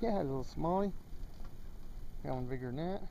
Yeah, a little smallie. Got one bigger than that.